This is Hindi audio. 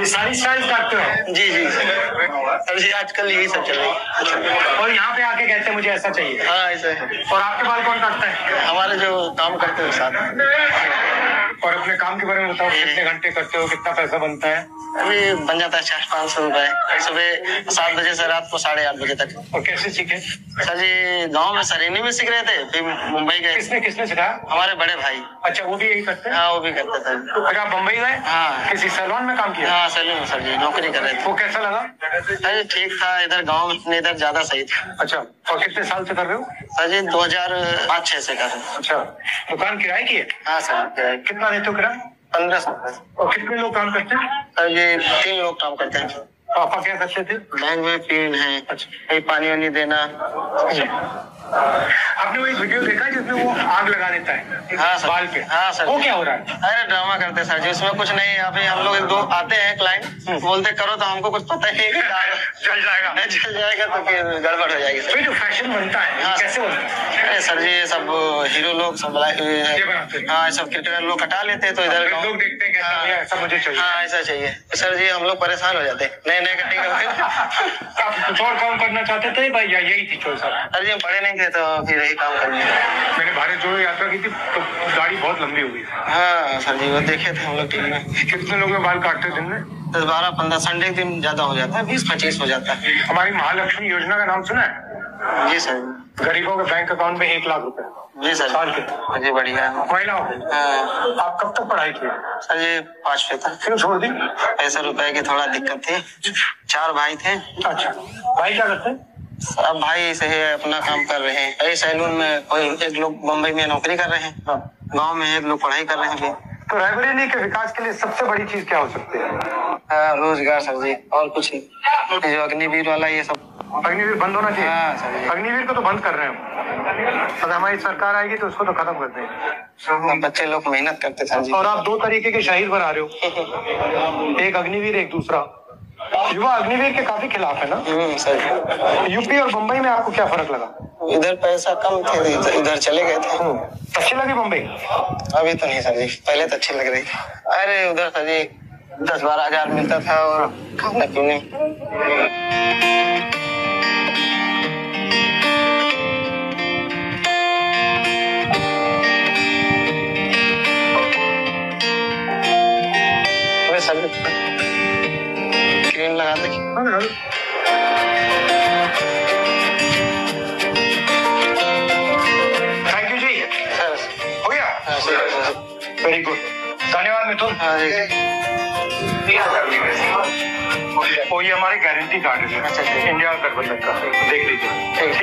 ये सारी स्टाइल काटते हो? जी जी। सर जी आजकल यही सब चल रही है। और यहाँ पे आके कहते हैं मुझे ऐसा चाहिए। हाँ ऐसे है। और आपके बाल कौन काटता है? हमारे जो काम करते हैं साथ। और अपने काम के बारे में बताओ कितने घंटे करते हो कितना पैसा बनता है? अभी बन जाता है चार पाँच सौ रुपए। सुबह सात बजे से रात को साढ़े आठ बजे तक। और कैसे सीखे? सर जी गाँव में सरेनी में सीख रहे थे फिर मुंबई गए। किसने किसने सिखाया हमारे बड़े भाई। अच्छा वो भी यही करते हैं? हाँ वो भी करते थे। फिर आप बम्बई गए? हाँ। किसी सैलून में काम किया? हाँ में सर जी नौकरी कर रहे थे। वो कैसा लगा? सर ठीक था इधर गाँव में इधर ज़्यादा सही था। अच्छा और कितने साल से कर रहे हो? सर जी दो हज़ार पाँच छह से कर रहे हैं। अच्छा दुकान किराए की है? हाँ सर कितना देते हो किराया पंद्रह सौ। और कितने लोग काम करते हैं? सर जी तीन लोग काम करते हैं। पापा क्या करते थे? बैंक में पीन है कहीं पानी वानी देना। आपने वो एक वीडियो देखा है जिसमें वो आग लगा देता है हाँ सर। बाल पे। हाँ सर। वो क्या हो रहा है? अरे ड्रामा करते सर जी उसमें कुछ नहीं अभी हम लोग एक दो आते हैं क्लाइंट बोलते करो तो हमको कुछ पता ही नहीं जल जाएगा। चल जाएगा तो फिर गड़बड़ हो जाएगी सर। तो जो फ़ैशन बनता है हाँ। कैसे बनता है? अरे सर जी ये सब हीरो लोग सब हैं। सब क्रिकेटर लोग कटा लेते हैं तो इधर लोग देखते हैं हाँ। ऐसा मुझे चाहिए। हाँ ऐसा चाहिए। सर जी हम लोग परेशान हो जाते हैं। नए नए कटिंग करते आप कुछ और काम करना चाहते थे भाई या यही थी चोर साहब सर जी हम पढ़े नहीं थे तो फिर यही काम मैंने भारत जोड़ो यात्रा की थी तो गाड़ी बहुत लंबी हुई हाँ सर जी वो देखे थे हम लोग टीवी में। कितने लोग बाल काटते हैं दिन में? दस बारह पंद्रह संडे के दिन ज़्यादा हो जाता है बीस पच्चीस हो जाता है। हमारी महालक्ष्मी योजना का नाम सुना है? जी सर। गरीबों के बैंक अकाउंट में एक लाख रुपए। जी सर। साल के। जी बढ़िया महिलाओं हाँ, आप कब तक पढ़ाई की सर जी पाँचवे तक। क्यों छोड़ दी? पैसे रुपए की थोड़ा दिक्कत थी। चार भाई थे। अच्छा। भाई क्या करते? हैं सब भाई से ही अपना काम कर रहे हैं। कई सैलून में कोई एक लोग मुंबई में नौकरी कर रहे हैं। हाँ। गाँव में एक लोग पढ़ाई कर रहे हैं। तो रायबरेली के विकास के लिए सबसे बड़ी चीज़ क्या हो सकती है? हाँ, रोज़गार सर जी और कुछ नहीं। जो अग्निवीर वाला ये सब। अग्निवीर बंद होना हाँ, चाहिए अग्निवीर को तो बंद कर रहे हैं अगर हमारी सरकार आएगी तो उसको तो खत्म कर देंगे। बच्चे लोग मेहनत करते सर जी। और आप दो तरीके के शहीद बना रहे हो। एक अग्निवीर एक दूसरा। युवा अग्निवीर के काफ़ी खिलाफ है ना? हम्म सर यूपी और बम्बई में आपको क्या फ़र्क लगा? इधर पैसा कम थे इधर- इधर चले गए थे। अच्छी लगी मुंबई अभी तो नहीं सर जी पहले तो अच्छी लग रही थी। अरे उधर सर जी दस बारह हज़ार मिलता था और खाना पीने। सर लगा दे थैंक यू जी। हो गया? हाँ। वेरी गुड धन्यवाद मिथुन। वही हमारी वो ये हमारे गारंटी कार्ड है। अच्छा, अच्छा। इंडिया गठबंधन का देख लीजिए। थैंक है।